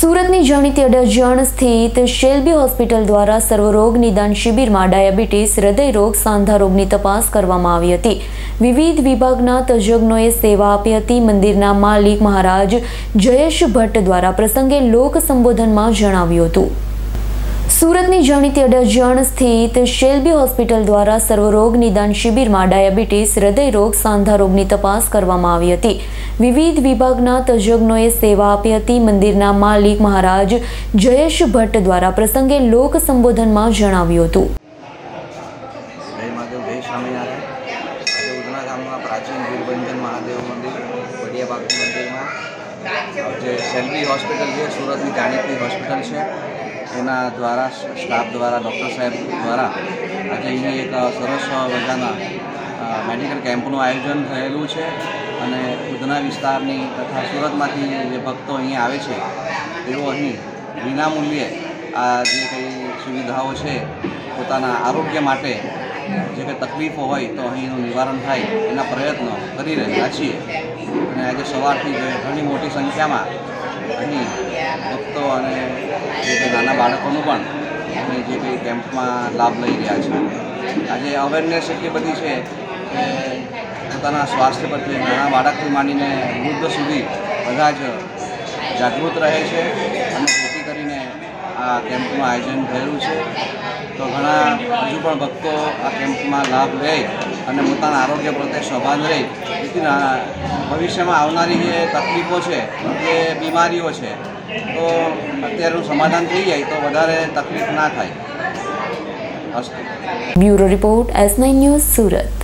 સુરતની જાણીતી અડાજણ સ્થિત શેલ્બી હોસ્પિટલ દ્વારા સર્વરોગ નિદાન શિબિરમાં ડાયાબિટીસ હૃદયરોગ સાંધા રોગની તપાસ કરવામાં આવી હતી. વિવિધ વિભાગના તજજ્ઞોએ સેવા આપી હતી. મંદિરના માલિક મહારાજ જયેશ ભટ્ટ દ્વારા પ્રસંગે લોક સંબોધનમાં જણાવ્યું હતું. સુરતની જાણીતી અડાજણ સ્થિત શેલ્બી હોસ્પિટલ દ્વારા સર્વરોગ નિદાન શિબિરમાં ડાયાબિટીસ હૃદયરોગ સાંધા રોગની તપાસ કરવામાં આવી હતી. વિવિધ વિભાગના તજજ્ઞોએ સેવા આપી હતી. મંદિરના માલિક મહારાજ જયેશ ભટ્ટ દ્વારા પ્રસંગે લોક સંબોધનમાં જણાવ્યું હતું. જે શેલ્બી હોસ્પિટલ છે, સુરતની જાણીતી હોસ્પિટલ છે. એના દ્વારા, સ્ટાફ દ્વારા, ડૉક્ટર સાહેબ દ્વારા આજે અહીં એક સરસ મજાના મેડિકલ કેમ્પનું આયોજન થયેલું છે અને ઉધના વિસ્તારની તથા સુરતમાંથી જે ભક્તો અહીંયા આવે છે, તેઓ અહીં વિનામૂલ્યે આ જે કંઈ સુવિધાઓ છે, પોતાના આરોગ્ય માટે જે કંઈ તકલીફો હોય તો અહીંનું નિવારણ થાય એના પ્રયત્નો કરી રહ્યા છીએ. અને આજે સવારથી ઘણી મોટી સંખ્યામાં અહીં ભક્તો અને જે નાના બાળકોનું પણ અહીં જે કંઈ કેમ્પમાં લાભ લઈ રહ્યા છે. આજે અવેરનેસ એટલી બધી છે કે પોતાના સ્વાસ્થ્ય પ્રત્યે નાના બાળકથી માંડીને વૃદ્ધ સુધી બધા જ જાગૃત રહે છે અને જેથી કરીને આ કેમ્પનું આયોજન થયેલું છે. તો ઘણા હજુ પણ ભક્તો આ કેમ્પમાં લાભ લે અને પોતાના આરોગ્ય પ્રત્યે સભાન રહી. જેથી ભવિષ્યમાં આવનારી જે તકલીફો છે જે બીમારીઓ છે, તો અત્યારનું સમાધાન થઈ જાય તો વધારે તકલીફ ના થાય. અસ્તુ. Bureau report S nine news Surat.